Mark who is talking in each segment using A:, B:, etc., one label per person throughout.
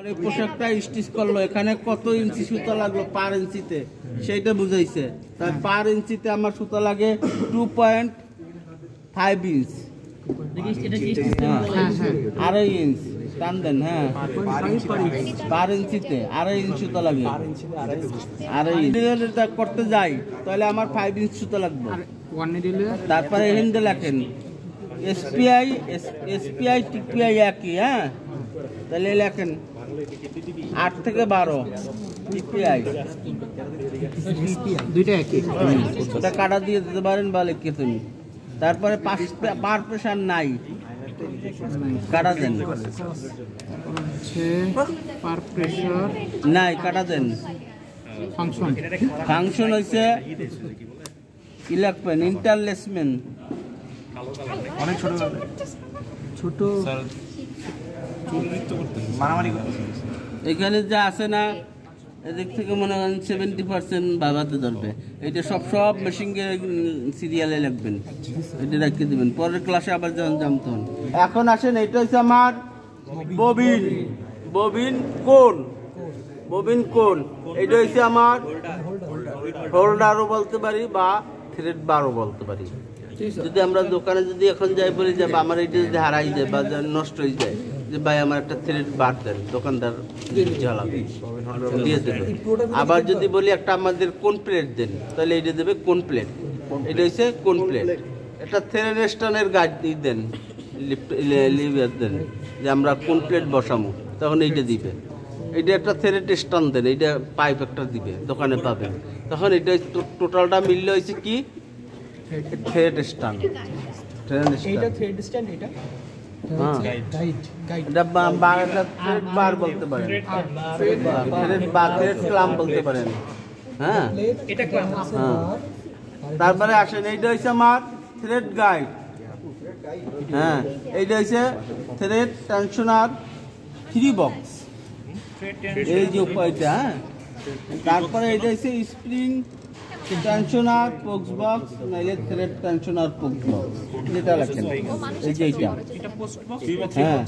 A: আর পোশাকটা স্টিচ করল এখানে কত ইঞ্চি সুতা লাগল পার ইঞ্চিতে? সেইটা বুঝাইছে। তাই পার ইঞ্চিতে আমার সুতা লাগে টু পয়েন্ট ফাইভ ইঞ্চ আড়াই ইঞ্চ টান দেন হ্যাঁ। পার ইঞ্চিতে আড়াই ইঞ্চ সুতা লাগে। আড়াই ইঞ্চ করতে যাই তাহলে আমার ফাইভ ইঞ্চ সুতা লাগবে। তারপরে হিন্দে লেখেন এসপিআই এসপিআই টিপিআই একই হ্যাঁ। তাহলে লেখেন আট থেকে বারো। টিপিআই
B: দুইটা একই।
A: ওটা কাটা দিয়ে দিতে পারেন বা লিখে তুমি তারপরে পার প্রেশার নাই। কাটা দেন।
B: পার প্রেশার
A: নাই কাটা দেন।
B: ফাংশন
A: ফাংশন হয়েছে লিখবেন ইন্টারলেসমেন্ট
B: ছোট।
A: এখানে যা আছে না এদিক থেকে মনে করেন সেভেন্টি পার্সেন্ট বাবাতে ধরবে। এটা সব সব মেশিন সিরিয়ালে লাগবেন। এটা রেখে দেবেন। পরের ক্লাসে আবার যখন জানতে হন এখন আসেন এটা হচ্ছে আমার ববিন। ববিন কোন? ববিন কোন? এটা হচ্ছে আমার হোল্ডারও বলতে পারি বা থ্রেড বারও বলতে পারি। যদি আমরা দোকানে যদি এখন যাই বলি যে বা আমার এটা যদি হারাই যায় বা নষ্ট হয়ে যায় যে ভাই আমার একটা থ্রেড বার দেন দোকানদার জ্বালাবে। দিয়ে দেবে। আবার যদি বলি একটা আমাদের কোন প্লেট দেন তাহলে এটা দেবে কোন প্লেট এটা হচ্ছে কোন প্লেট একটা থ্রেড স্টানের গাছ দেন দেন যে আমরা কোন প্লেট বসামো তখন এইটা দিবে। এটা একটা থ্রেড স্টান দেন এইটা পাইপ একটা দিবে দোকানে পাবেন। তখন এটা টোটালটা মিললে হয়েছে কি? থ্রেড স্টান থ্রেড স্টান
B: এটা
A: এটা এটা বার বলতে পারেন। ক্লাম বলতে পারেন। হ্যাঁ? হ্যাঁ। তারপরে আসেন এইটা হচ্ছে আমার থ্রেড গাইড হ্যাঁ এইটা হচ্ছে থ্রেড টেনশনার থ্রি বক্স এই যে উপায়টা হ্যাঁ? তারপরে এইটা হচ্ছে স্প্রিং টেনশনার পোক্স বক্স নাইলে থ্রেড টেনশনার পোক্স বক্স যেটা লেখেন এই যে এইটা। হ্যাঁ।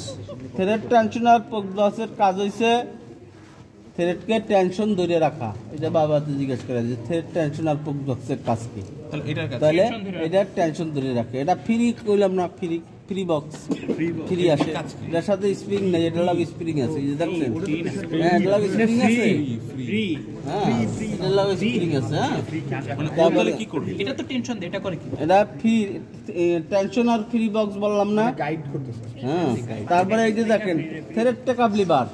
A: থ্রেড টেনশনার পোক্স বক্সের কাজ হয়েছে থ্রেডকে টেনশন ধরে রাখা। এটা বাবাতে জিজ্ঞেস করে যে থ্রেড টেনশন আর পোক বক্সের কাজ কি? তাহলে এটা টেনশন ধরে রাখে। এটা ফ্রি কইলাম না ফ্রি ফ্রি বক্স ফ্রি আসে। এটার সাথে স্প্রিং নেই এটা লাগে স্প্রিং আছে এই যে দেখছেন? হ্যাঁ এটা লাগে স্প্রিং আছে। হ্যাঁ এটা লাগে স্প্রিং আছে হ্যাঁ। তারপরে কি করবে?
B: এটা তো টেনশন এটা করে কি?
A: এটা ফ্রি টেনশন আর ফ্রি বক্স বললাম না।
B: গাইড করতেছে।
A: হ্যাঁ তারপরে এই যে দেখেন থ্রেডটা কাবলি বার।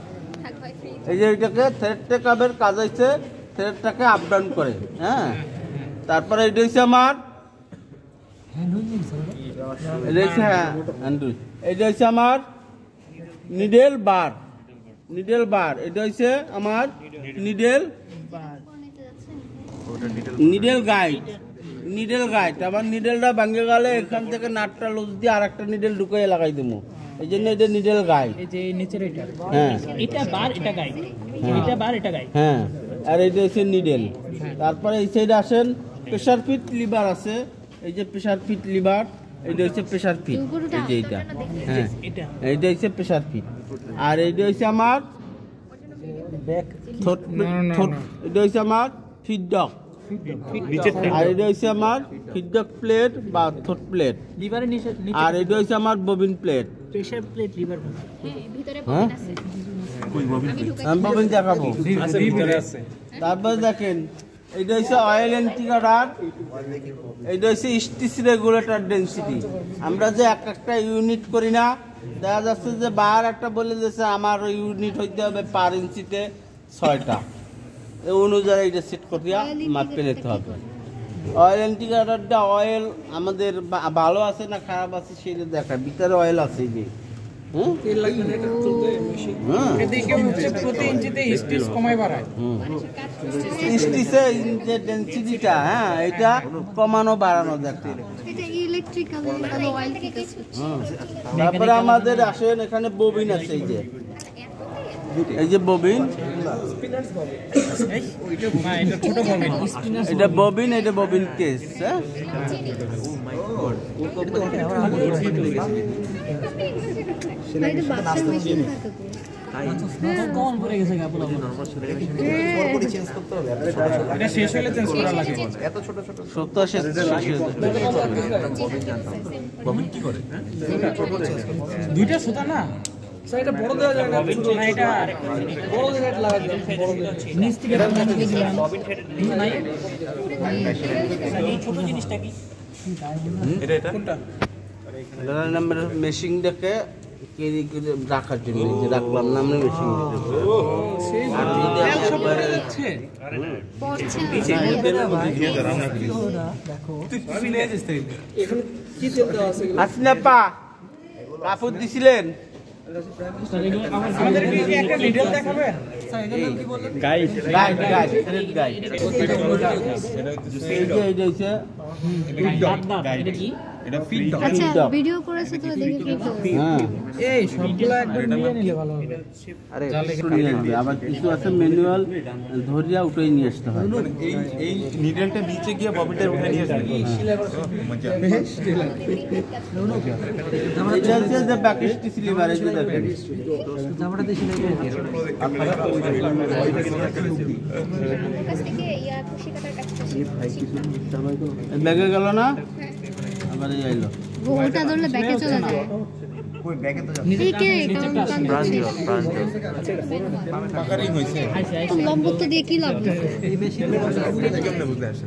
A: এই যে এইটাকে থ্রেডটা কাবের কাজ হচ্ছে থ্রেডটাকে আপ ডাউন করে হ্যাঁ। তারপরে এটা হচ্ছে আমার এটা হচ্ছে হ্যাঁ এটা হচ্ছে আমার নিডেল বার। নিডেল বার। এটা হচ্ছে আমার needle needle guide. Needle guide. আবার নিডেলটা ভাঙে গেলে এখান থেকে নাটটা লুজ দিয়ে আর একটা নিডেল ঢুকিয়ে লাগাই দেবো। এই জন্য এটা নিডেল গাইড।
B: এই যে নিচের এটা।
A: হ্যাঁ।
B: এটা বার এটা গাইড। এটা বার এটা গাইড।
A: হ্যাঁ। আর এইটা হচ্ছে নিডেল। তারপরে এই সাইডে আসেন প্রেশার ফিট লিভার আছে। এই যে প্রেশার ফিট লিভার। এইটা হচ্ছে প্রেশার ফিট এই যে এইটা। হ্যাঁ।
B: এটা
A: এইটা হচ্ছে প্রেশার ফিট আর এইটা হচ্ছে আমার থ্রোট থ্রোট এটা হচ্ছে আমার ফিডডক আর এটা হচ্ছে আমার ফিডডক প্লেট বা প্লেট
B: লিভারের নিচে
A: আর এটা হচ্ছে আমার bobbin plate
B: pressure plate lever
A: হ্যাঁ
C: ববিন
A: দেখাবো। তারপরে দেখেন এটা হচ্ছে অয়েল এন্টিকাটার এটা হচ্ছে স্টিচ রেগুলেটর ডেন্সিটি আমরা যে এক একটা ইউনিট করি না, দেখা যাচ্ছে যে বার একটা বলে দিয়েছে, আমার ইউনিট হইতে হবে পার ইঞ্চিতে ছয়টা। এই অনুযায়ী এটা সেট করিয়া মাপে নিতে হবে। অয়েল এন্টিকাটারটা অয়েল আমাদের ভালো আছে না খারাপ আছে সেটা দেখা ভিতরে অয়েল আছে যে। হ্যাঁ ডেন্সিটিটা হ্যাঁ এটা কমানো বাড়ানো তারপরে আমাদের আসেন এখানে ববিন আছে এই যে। এই যে ববিন।
B: এটা ছোট বলবেন
A: এটা ববিন এটা ববিন কেস হ্যাঁ।
B: দুইটা সুতা না? স্যার এটা বড় দেওয়া যায় না না এটা বড় দেওয়া লাগা নিচ থেকে নাই ছোট জিনিসটা কি
A: ধরেন আমরা মেশিনটাকে ক্যারি করে রাখার জন্য যে রাখলাম না আমরা মেশিন আর যদি একবারে হাসিনা পা কাপড় দিছিলেন? গাইড এইটা হচ্ছে
C: আচ্ছা ভিডিও করেছে তো দেখে
A: হ্যাঁ।
B: এই সবগুলো একদম নিয়ে নিলে ভালো হবে।
A: আরে। আবার কিছু আছে ম্যানুয়াল ধরিয়া উঠেই নিয়ে আসতে হয়।
D: এই এই নিডেলটা নিচে গিয়ে ববিটা উঠে নিয়ে আসবে।
A: এটা হচ্ছে যে ব্যাকিস্টি সিলিভার এই যে দেখেন
C: কাছ থেকে ইয়া খুশি কাটার কাছে
A: ব্যাগে গেল না? এই আইলো।
C: ওটা ধরলে ব্যাকে চলে যায়। কই ব্যাকে তো
D: পাকারই ঠিক
C: আছে। দিয়ে কি লাভ দিছে?
D: এটা কেমনে বুঝতে আসে মেশিন কাপে
B: সিকিউরিটি ভালো আছে কেমনে বুঝলে এদিকে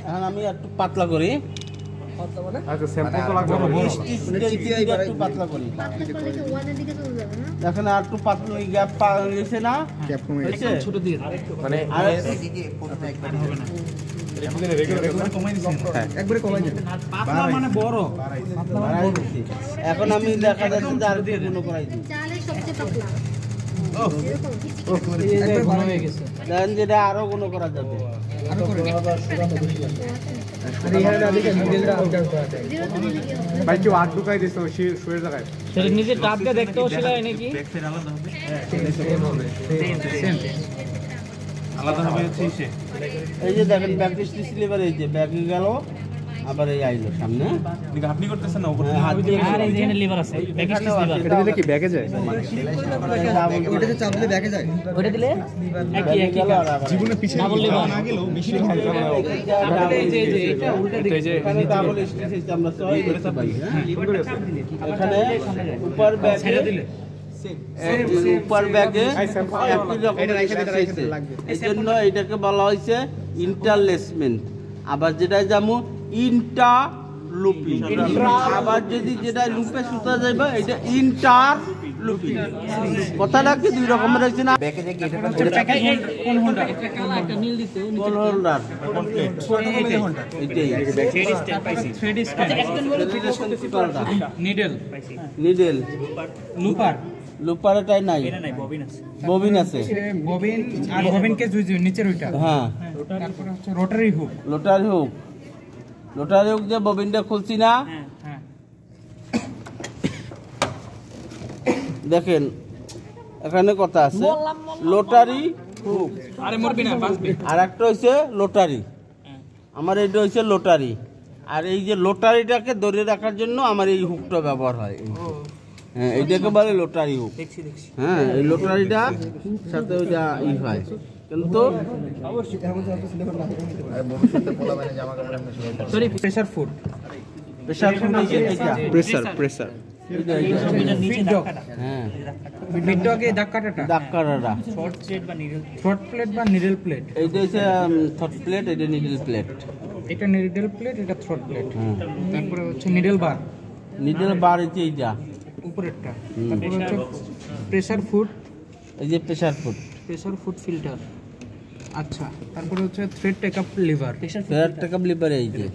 A: এখন আমি একটু পাতলা করি।
C: না?
A: দেখেন আর একটু পাতলা গ্যাপ পা গেছে। না।
D: মানে
A: আর
B: পাতলা মানে বড়।
A: এখন আমি দেখা যাচ্ছে যে আর করাই দিই। যেটা আরও গুণ করা যাবে।
E: ভাই কেউ আট ঢুকাই ওই শুয়ে- শুয়ে জায়গায়
B: সেটা নিজে টাপ দিয়ে দেখতেও সেলাই নাকি?
D: আলাদা হবে
A: এই যে দেখেন ব্যাক স্লিভার এই যে ব্যাগে গেল। আবার এই আইলো সামনে।
D: আপনি করতেছেন না? উপর
A: হ্যাঁ, হাত দিয়ে
B: আর এই যে লিভার আছে।
A: আছে,
E: এটা দিলে কি ব্যাগে যায়?
A: ওটাতে চাপ দিলে ব্যাগে যায়।
B: ওটা দিলে? একই একই
D: জীবনে পিছনে
B: লিভার
D: না মেশিনে
B: এই যে এই যে এটা উল্টা দিকে
A: ডাবল স্টিচ হয়েছে, আমরা সবাই হ্যাঁ? এখানে উপর ব্যাগে
B: দিলে।
A: এই উপর ব্যাগে জন্য এটাকে বলা হয়েছে ইন্টারলেসমেন্ট আবার যেটা যেমন ইন্টার লুপিং আবার যদি যেটা লুপে সুতা যাইবে এটা ইন্টার লুপিং কথাটা কি দুই রকমের হয়েছে না?
B: কোন হোন্ডা একটা নীল দিতে
A: কোন হোল্ডার এটাই।
B: Thread stand needle
A: needle
B: looper
A: লুপারেটাই নাই। ববিন আছে।
B: ববিন আর ববিনকে নিচের ওইটা।
A: হ্যাঁ।
B: তারপরে হচ্ছে rotary hook
A: rotary hook rotary hook দিয়ে ববিনটা খুলছি না।
B: হ্যাঁ
A: দেখেন এখানে কথা আছে লোটারি হুক
B: আরে
A: একটা হচ্ছে লোটারি। আমার এটা হচ্ছে লোটারি। আর এই যে লোটারিটাকে ধরে রাখার জন্য আমার এই হুকটা ব্যবহার হয়। হ্যাঁ এইটাকে বলে লোটারি হুক। হ্যাঁ এই লোটারিটা সাথে ওইটা ই হয়। কিন্তু
B: সরি প্রেসার ফুড
A: এটা
E: প্রেসার প্রেসার
B: প্লেট বা নিডল প্লেট
A: এইটা হচ্ছে থট প্লেট এটা নিডল প্লেট
B: এটা নিডল প্লেট এটা থ্রট প্লেট তারপরে হচ্ছে নিডল বার
A: নিডল বার হচ্ছে এইটা
B: উপরেরটা তারপরে হচ্ছে প্রেসার ফুড
A: এই যে pressure foot
B: pressure foot filter আচ্ছা তারপরে হচ্ছে thread take up lever
A: thread take up lever এই যে।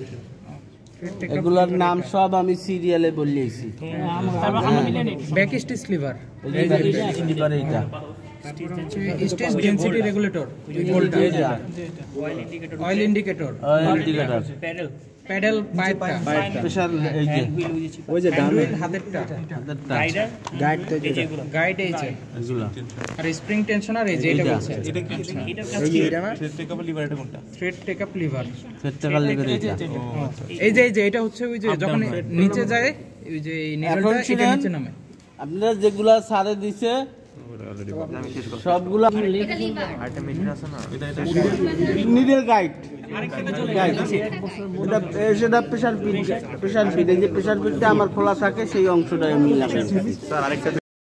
A: এগুলোর নাম সব আমি সিরিয়ালে বলিয়েছি।
B: ব্যাক স্টিচ লিভার
A: এই যে এইটা।
B: স্টেজ ডেনসিটি রেগুলেটর ভোল্টা
A: এটা
B: অয়েল ইন্ডিকেটর
A: ইন্ডিকেটর
B: প্যাডেল পাইপটা
A: প্রেশার এই যে।
E: ওই যে ডান।
B: হাতেরটা।
A: হাতেরটা,
E: গাইড তো যেটা।
B: গাইড এই যে।
A: এগুলা।
B: আর স্প্রিং টেনশনার এই যে এটা। বলছে।
D: এটা কি?
E: ওই যে এটা না?
D: টেক আপ লিভার এটা কোনটা?
B: Thread take up lever
A: set টাকার লেগে এটা
B: এই যে এই যে এটা হচ্ছে ওই যে যখন নিচে যায় ওই যে এই এটা নিচে নামে।
A: আপনারা যেগুলা সারে দিছে সবগুলা নিডেল গাইড গাইড এটা সেটা প্রেশার ফিড প্রেশার ফিড এই যে প্রেশার ফিডটা আমার খোলা থাকে সেই অংশটা আমি লাগাই